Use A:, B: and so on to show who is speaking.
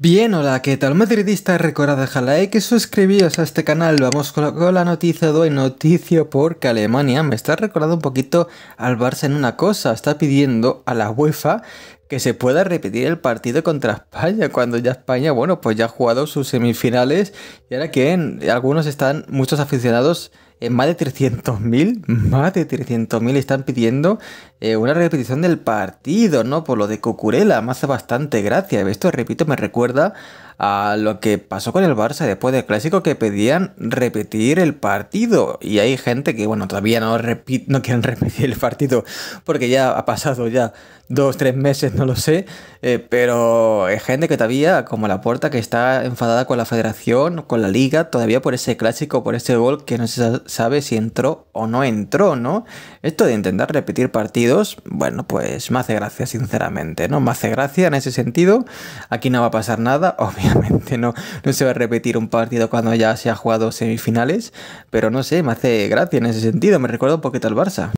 A: Bien, hola, ¿qué tal madridista? Recordad dejar like y suscribíos a este canal. Vamos con la noticia de hoy, noticia porque Alemania me está recordando un poquito al Barça en una cosa. Está pidiendo a la UEFA que se pueda repetir el partido contra España, cuando ya España, bueno, pues ya ha jugado sus semifinales y ahora que algunos están, muchos aficionados en más de 300.000, más de 300.000 están pidiendo eh, una repetición del partido, ¿no? Por lo de Cucurella, me hace bastante gracia. Esto, repito, me recuerda a lo que pasó con el Barça después del clásico que pedían repetir el partido. Y hay gente que, bueno, todavía no, no quieren repetir el partido porque ya ha pasado ya dos, tres meses, no lo sé. Eh, pero hay gente que todavía, como la puerta, que está enfadada con la federación, con la liga, todavía por ese clásico, por ese gol que no se sabe si entró o no entró, ¿no? Esto de intentar repetir partidos bueno, pues me hace gracia, sinceramente, ¿no? Me hace gracia en ese sentido. Aquí no va a pasar nada, obviamente no, no se va a repetir un partido cuando ya se ha jugado semifinales, pero no sé, me hace gracia en ese sentido, me recuerda un poquito al Barça.